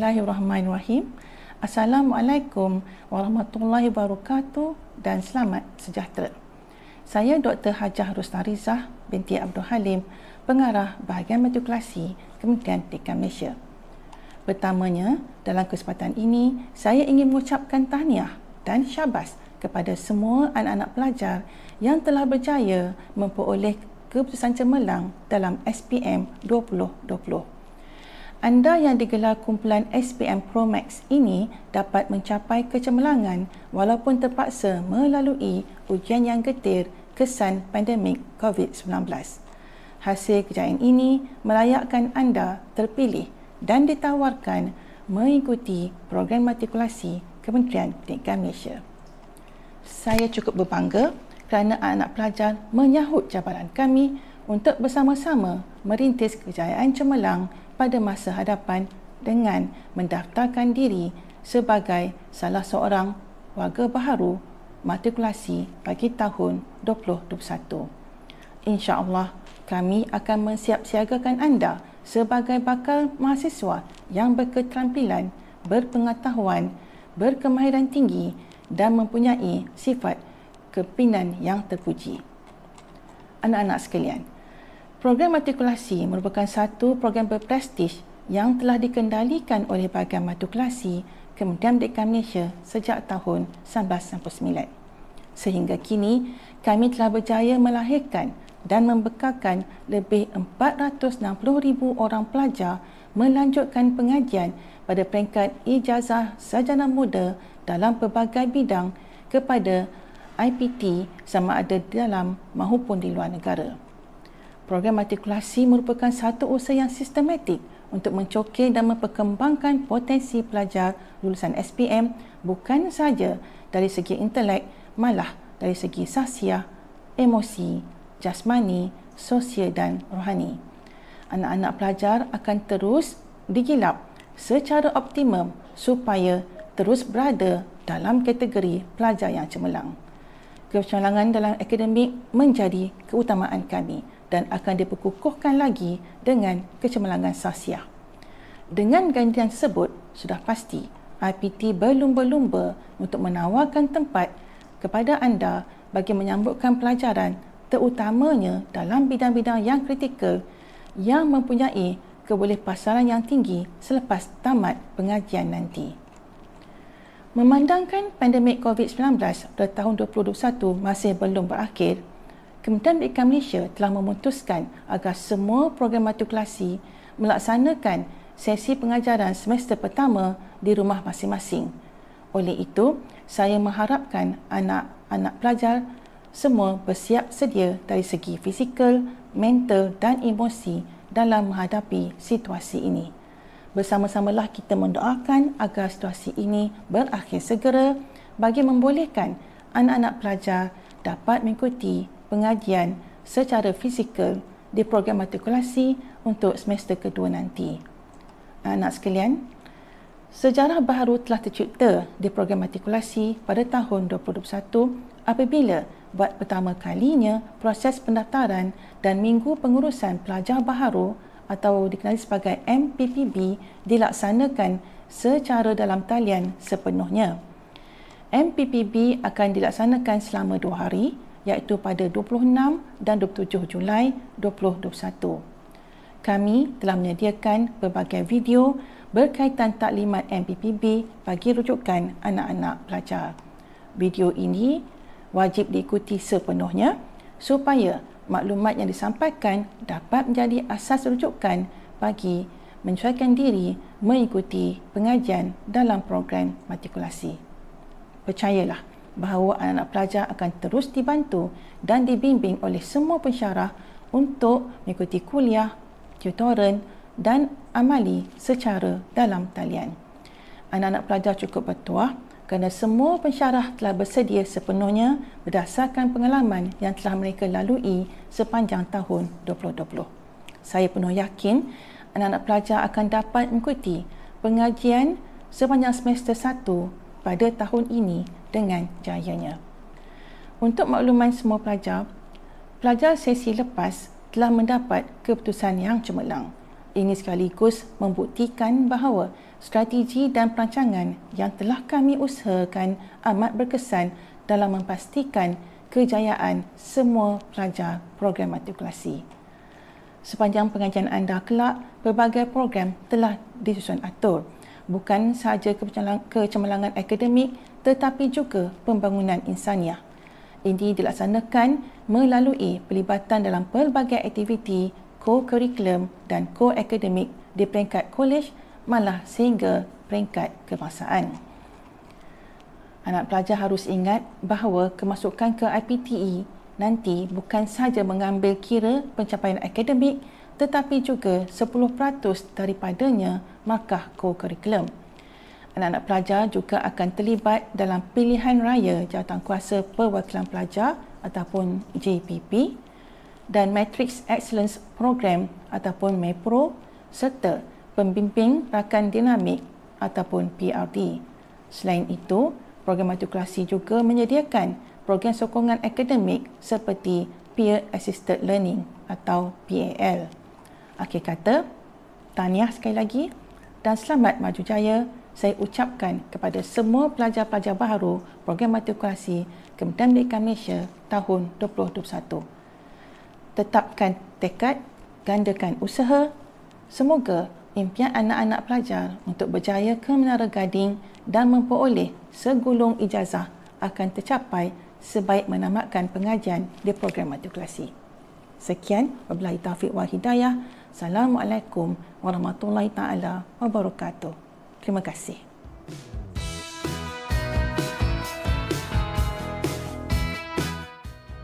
Bismillahirrahmanirrahim. Assalamualaikum warahmatullahi wabarakatuh dan selamat sejahtera. Saya Dr. Hajah Rustarizah binti Abdul Halim, pengarah bahagian matrikulasi Kementerian Pendidikan Malaysia. Pertamanya, dalam kesempatan ini, saya ingin mengucapkan tahniah dan syabas kepada semua anak-anak pelajar yang telah berjaya memperoleh keputusan cemerlang dalam SPM 2020 anda yang digelar kumpulan SPM Pro Max ini dapat mencapai kecemerlangan walaupun terpaksa melalui ujian yang getir kesan pandemik COVID-19. Hasil kejayaan ini melayakkan anda terpilih dan ditawarkan mengikuti program matrikulasi Kementerian Pendidikan Malaysia. Saya cukup berbangga kerana anak-anak pelajar menyahut cabaran kami untuk bersama-sama merintis kejayaan cemerlang pada masa hadapan dengan mendaftarkan diri sebagai salah seorang warga baharu matrikulasi bagi tahun 2021. InsyaAllah kami akan mensiapsiagakan anda sebagai bakal mahasiswa yang berketerampilan, berpengetahuan, berkemahiran tinggi dan mempunyai sifat kepimpinan yang terpuji. Anak-anak sekalian, Program matrikulasi merupakan satu program berprestij yang telah dikendalikan oleh Bahagian Matrikulasi Kementerian Pendidikan Malaysia sejak tahun 1999. Sehingga kini, kami telah berjaya melahirkan dan membekalkan lebih 460,000 orang pelajar melanjutkan pengajian pada peringkat ijazah sarjana muda dalam pelbagai bidang kepada IPT sama ada dalam maupun di luar negara. Program matrikulasi merupakan satu usaha yang sistematik untuk mencokir dan memperkembangkan potensi pelajar lulusan SPM bukan sahaja dari segi intelek malah dari segi sahsiah, emosi, jasmani, sosial dan rohani. Anak-anak pelajar akan terus digilap secara optimum supaya terus berada dalam kategori pelajar yang cemerlang. Kecemerlangan dalam akademik menjadi keutamaan kami dan akan diperkukuhkan lagi dengan kecemerlangan sosial. Dengan gantian tersebut, sudah pasti IPT berlumba-lumba untuk menawarkan tempat kepada anda bagi menyambutkan pelajaran terutamanya dalam bidang-bidang yang kritikal yang mempunyai kebolehpasaran yang tinggi selepas tamat pengajian nanti. Memandangkan pandemik COVID-19 pada tahun 2021 masih belum berakhir, Kementerian Pendidikan Malaysia telah memutuskan agar semua program matrikulasi melaksanakan sesi pengajaran semester pertama di rumah masing-masing. Oleh itu, saya mengharapkan anak-anak pelajar semua bersiap sedia dari segi fizikal, mental dan emosi dalam menghadapi situasi ini. Bersama-samalah kita mendoakan agar situasi ini berakhir segera bagi membolehkan anak-anak pelajar dapat mengikuti pengajian secara fizikal di program matrikulasi untuk semester kedua nanti. Anak sekalian, sejarah baru telah tercipta di program matrikulasi pada tahun 2021 apabila buat pertama kalinya proses pendaftaran dan minggu pengurusan pelajar baharu atau dikenali sebagai MPPB dilaksanakan secara dalam talian sepenuhnya. MPPB akan dilaksanakan selama dua hari iaitu pada 26 dan 27 Julai 2021. Kami telah menyediakan berbagai video berkaitan taklimat MPPB bagi rujukan anak-anak pelajar. Video ini wajib diikuti sepenuhnya supaya maklumat yang disampaikan dapat menjadi asas rujukan bagi menyesuaikan diri mengikuti pengajian dalam program matrikulasi. Percayalah, bahawa anak-anak pelajar akan terus dibantu dan dibimbing oleh semua pensyarah untuk mengikuti kuliah, tutoran dan amali secara dalam talian. Anak-anak pelajar cukup bertuah kerana semua pensyarah telah bersedia sepenuhnya berdasarkan pengalaman yang telah mereka lalui sepanjang tahun 2020. Saya penuh yakin anak-anak pelajar akan dapat mengikuti pengajian sepanjang semester 1 pada tahun ini dengan jayanya. Untuk makluman semua pelajar, pelajar sesi lepas telah mendapat keputusan yang cemerlang. Ini sekaligus membuktikan bahawa strategi dan perancangan yang telah kami usahakan amat berkesan dalam memastikan kejayaan semua pelajar program matrikulasi. Sepanjang pengajian anda kelak, berbagai program telah disusun atur. Bukan sahaja kecemerlangan akademik tetapi juga pembangunan insaniah. Ini dilaksanakan melalui pelibatan dalam pelbagai aktiviti co-curriculum dan co-akademik di peringkat kolej malah sehingga peringkat kebangsaan. Anak pelajar harus ingat bahawa kemasukan ke IPTE nanti bukan sahaja mengambil kira pencapaian akademik tetapi juga 10% daripadanya markah co-curriculum. Anak-anak pelajar juga akan terlibat dalam pilihan raya jawatankuasa perwakilan pelajar ataupun JPP dan Matrix Excellence Program ataupun MEPRO serta pembimbing rakan dinamik ataupun PRD. Selain itu, program matrikulasi juga menyediakan program sokongan akademik seperti Peer Assisted Learning atau PAL. Akhir kata, tahniah sekali lagi dan selamat maju jaya saya ucapkan kepada semua pelajar-pelajar baharu program matrikulasi Kementerian Pendidikan Malaysia tahun 2021 tetapkan tekad, gandakan usaha. Semoga impian anak-anak pelajar untuk berjaya ke Menara Gading dan memperoleh segulung ijazah akan tercapai sebaik menamatkan pengajian di program matrikulasi. Sekian, wabillahi taufiq wal hidayah. Assalamualaikum warahmatullahi taala wabarakatuh. Terima kasih.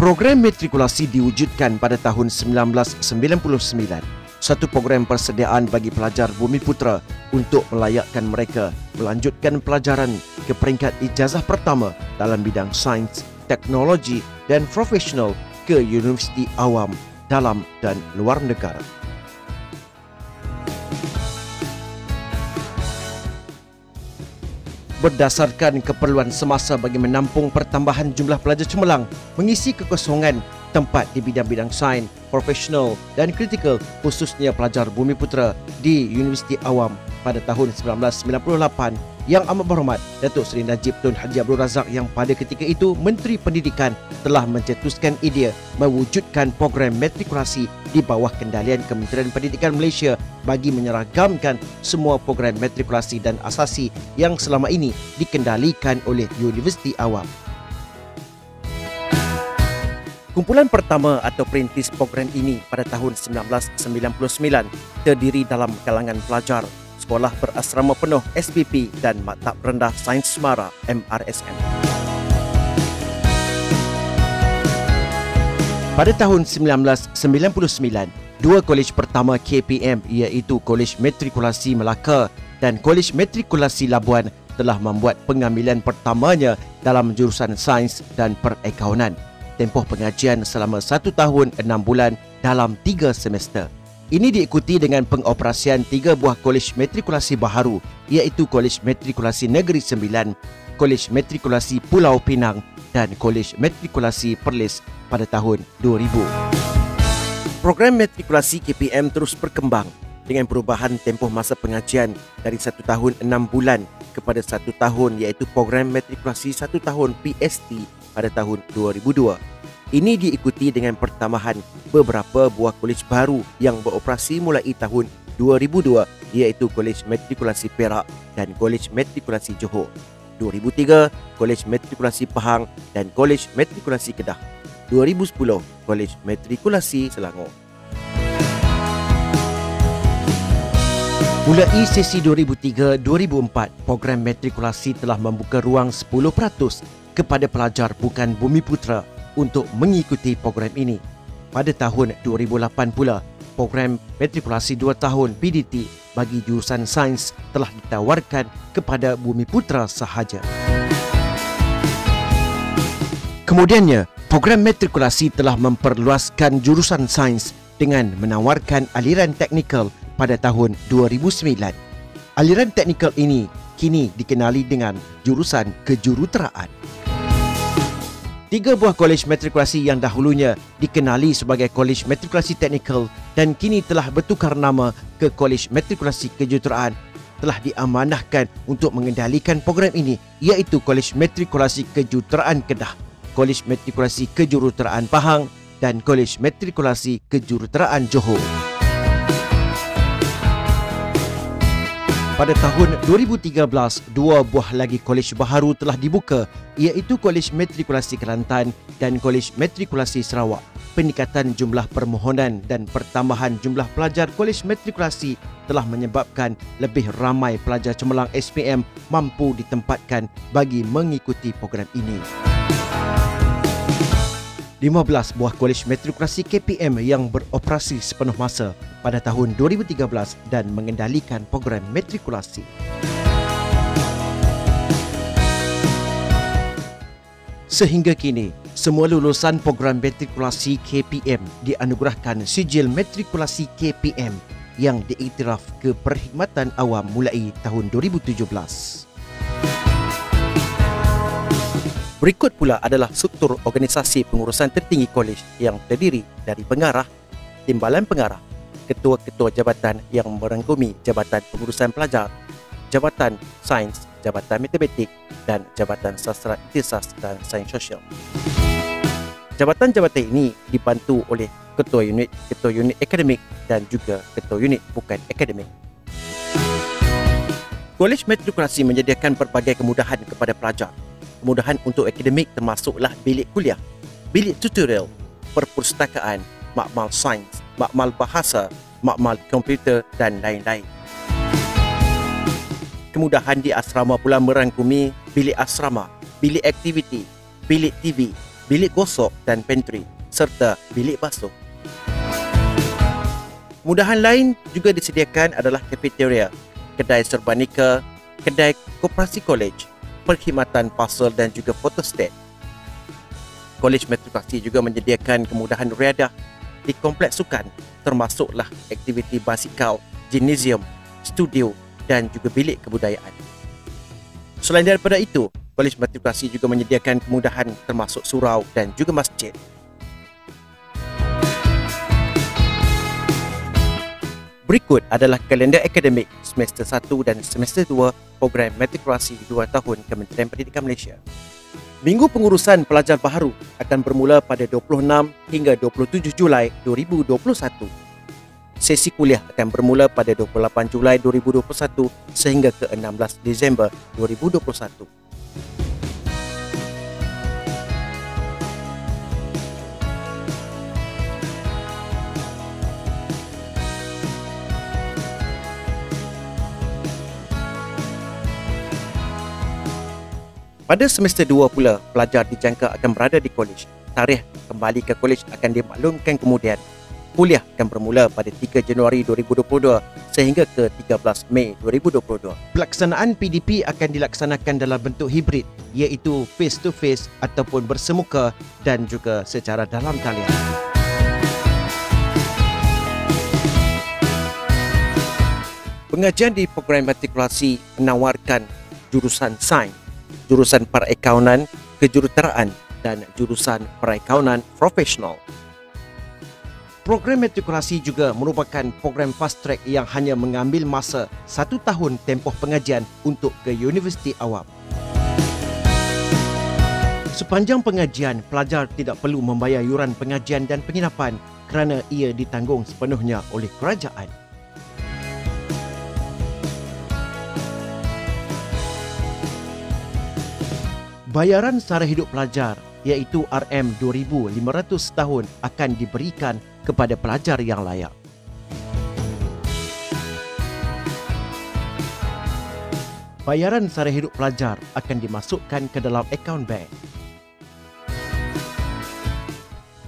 Program matrikulasi diwujudkan pada tahun 1999, satu program persediaan bagi pelajar Bumi Putra untuk melayakkan mereka melanjutkan pelajaran ke peringkat ijazah pertama dalam bidang sains, teknologi dan profesional ke universiti awam dalam dan luar negara. Berdasarkan keperluan semasa bagi menampung pertambahan jumlah pelajar cemerlang mengisi kekosongan tempat di bidang-bidang sains, profesional dan kritikal khususnya pelajar Bumi Putra di Universiti Awam pada tahun 1998 yang amat berhormat Datuk Seri Najib Tun Haji Abdul Razak yang pada ketika itu Menteri Pendidikan telah mencetuskan idea mewujudkan program matrikulasi di bawah kendalian Kementerian Pendidikan Malaysia bagi menyeragamkan semua program matrikulasi dan asasi yang selama ini dikendalikan oleh Universiti Awam. Kumpulan pertama atau perintis program ini pada tahun 1999 terdiri dalam kalangan pelajar Sekolah Berasrama Penuh SPP dan Maktab Rendah Sains Semara MRSM. Pada tahun 1999, dua kolej pertama KPM iaitu Kolej Matrikulasi Melaka dan Kolej Matrikulasi Labuan telah membuat pengambilan pertamanya dalam jurusan sains dan perakaunan. Tempoh pengajian selama satu tahun enam bulan dalam tiga semester. Ini diikuti dengan pengoperasian tiga buah kolej matrikulasi baharu iaitu Kolej Matrikulasi Negeri Sembilan, Kolej Matrikulasi Pulau Pinang dan Kolej Matrikulasi Perlis pada tahun 2000. Program matrikulasi KPM terus berkembang dengan perubahan tempoh masa pengajian dari satu tahun enam bulan kepada satu tahun iaitu program matrikulasi satu tahun PST pada tahun 2002. Ini diikuti dengan pertambahan beberapa buah kolej baru yang beroperasi mulai tahun 2002 iaitu Kolej Matrikulasi Perak dan Kolej Matrikulasi Johor. 2003, Kolej Matrikulasi Pahang dan Kolej Matrikulasi Kedah. 2010, Kolej Matrikulasi Selangor. Mulai sesi 2003-2004, program matrikulasi telah membuka ruang 10% kepada pelajar bukan bumi putra untuk mengikuti program ini. Pada tahun 2008 pula, program matrikulasi 2 tahun PDT bagi jurusan sains telah ditawarkan kepada Bumi Putra sahaja. Kemudiannya, program matrikulasi telah memperluaskan jurusan sains dengan menawarkan aliran teknikal pada tahun 2009. Aliran teknikal ini kini dikenali dengan jurusan kejuruteraan. Tiga buah kolej matrikulasi yang dahulunya dikenali sebagai Kolej Matrikulasi Teknikal dan kini telah bertukar nama ke Kolej Matrikulasi Kejuruteraan telah diamanahkan untuk mengendalikan program ini iaitu Kolej Matrikulasi Kejuruteraan Kedah, Kolej Matrikulasi Kejuruteraan Pahang dan Kolej Matrikulasi Kejuruteraan Johor. Pada tahun 2013, dua buah lagi kolej baharu telah dibuka iaitu Kolej Matrikulasi Kelantan dan Kolej Matrikulasi Sarawak. Peningkatan jumlah permohonan dan pertambahan jumlah pelajar Kolej Matrikulasi telah menyebabkan lebih ramai pelajar cemerlang SPM mampu ditempatkan bagi mengikuti program ini. 15 buah kolej matrikulasi KPM yang beroperasi sepenuh masa pada tahun 2013 dan mengendalikan program matrikulasi. Sehingga kini, semua lulusan program matrikulasi KPM dianugerahkan sijil matrikulasi KPM yang diiktiraf ke perkhidmatan awam mulai tahun 2017. Berikut pula adalah struktur organisasi pengurusan tertinggi kolej yang terdiri dari pengarah, timbalan pengarah, ketua-ketua jabatan yang merangkumi Jabatan Pengurusan Pelajar, Jabatan Sains, Jabatan Matematik dan Jabatan Sastra Ikhtisas dan Sains Sosial. Jabatan-jabatan ini dibantu oleh ketua unit, ketua unit akademik dan juga ketua unit bukan akademik. Kolej Matrikulasi menyediakan berbagai kemudahan kepada pelajar kemudahan untuk akademik termasuklah bilik kuliah, bilik tutorial, perpustakaan, makmal sains, makmal bahasa, makmal komputer dan lain-lain. Kemudahan di asrama pula merangkumi bilik asrama, bilik aktiviti, bilik TV, bilik gosok dan pantry serta bilik basuh. Kemudahan lain juga disediakan adalah kafeteria, kedai serbanika, kedai koperasi college, perkhidmatan pasal dan juga fotostat. Kolej Metrokrasi juga menyediakan kemudahan riadah di kompleks sukan termasuklah aktiviti basikal, gymnasium, studio dan juga bilik kebudayaan. Selain daripada itu, Kolej Metrokrasi juga menyediakan kemudahan termasuk surau dan juga masjid. Berikut adalah kalender akademik semester 1 dan semester 2 program matrikulasi 2 tahun Kementerian Pendidikan Malaysia. Minggu pengurusan pelajar baharu akan bermula pada 26 hingga 27 Julai 2021. Sesi kuliah akan bermula pada 28 Julai 2021 sehingga ke 16 Disember 2021. Pada semester 2 pula, pelajar dijangka akan berada di kolej. Tarikh kembali ke kolej akan dimaklumkan kemudian. Kuliah akan bermula pada 3 Januari 2022 sehingga ke 13 Mei 2022. Pelaksanaan PDP akan dilaksanakan dalam bentuk hibrid iaitu face to face ataupun bersemuka dan juga secara dalam talian. Pengajian di program matrikulasi menawarkan jurusan sains jurusan perakaunan, kejuruteraan dan jurusan perakaunan profesional. Program matrikulasi juga merupakan program fast track yang hanya mengambil masa satu tahun tempoh pengajian untuk ke universiti awam. Sepanjang pengajian, pelajar tidak perlu membayar yuran pengajian dan penginapan kerana ia ditanggung sepenuhnya oleh kerajaan. Bayaran sara hidup pelajar iaitu RM2,500 tahun akan diberikan kepada pelajar yang layak. Bayaran sara hidup pelajar akan dimasukkan ke dalam akaun bank.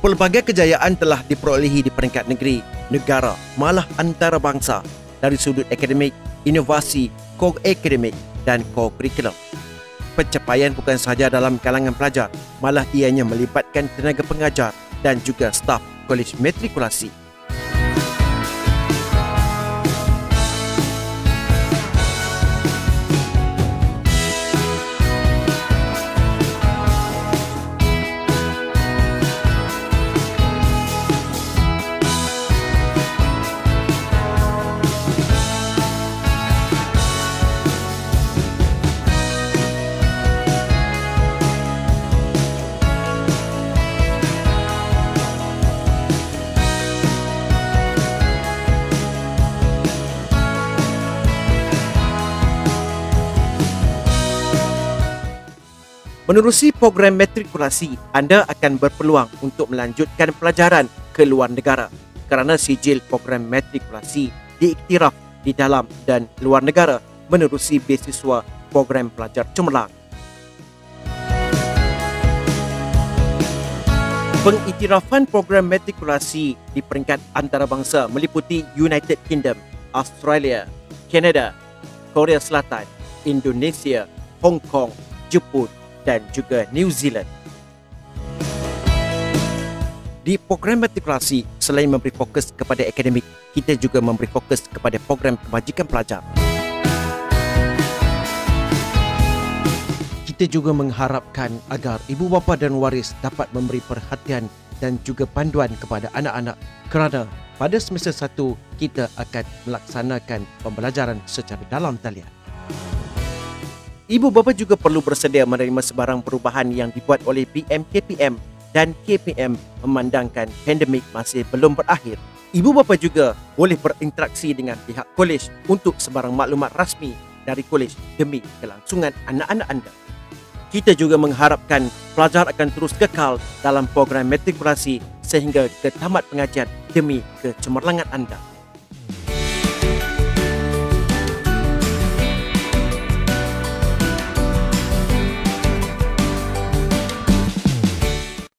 Pelbagai kejayaan telah diperolehi di peringkat negeri, negara, malah antarabangsa dari sudut akademik, inovasi, kog akademik dan kog kurikulum pencapaian bukan sahaja dalam kalangan pelajar, malah ianya melibatkan tenaga pengajar dan juga staf kolej matrikulasi. Menerusi program matrikulasi, anda akan berpeluang untuk melanjutkan pelajaran ke luar negara kerana sijil program matrikulasi diiktiraf di dalam dan luar negara menerusi beasiswa program pelajar cemerlang. Pengiktirafan program matrikulasi di peringkat antarabangsa meliputi United Kingdom, Australia, Canada, Korea Selatan, Indonesia, Hong Kong, Jepun dan juga New Zealand. Di program matrikulasi, selain memberi fokus kepada akademik, kita juga memberi fokus kepada program kebajikan pelajar. Kita juga mengharapkan agar ibu bapa dan waris dapat memberi perhatian dan juga panduan kepada anak-anak kerana pada semester 1 kita akan melaksanakan pembelajaran secara dalam talian. Ibu bapa juga perlu bersedia menerima sebarang perubahan yang dibuat oleh PMKPM dan KPM memandangkan pandemik masih belum berakhir. Ibu bapa juga boleh berinteraksi dengan pihak kolej untuk sebarang maklumat rasmi dari kolej demi kelangsungan anak-anak anda. Kita juga mengharapkan pelajar akan terus kekal dalam program matrikulasi sehingga ke tamat pengajian demi kecemerlangan anda.